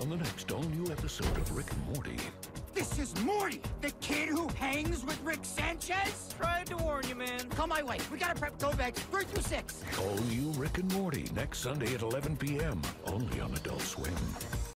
on the next all-new episode of Rick and Morty. This is Morty, the kid who hangs with Rick Sanchez. Tried to warn you, man. Call my wife. We gotta prep go bags three through six. All new Rick and Morty next Sunday at 11 p.m. only on the.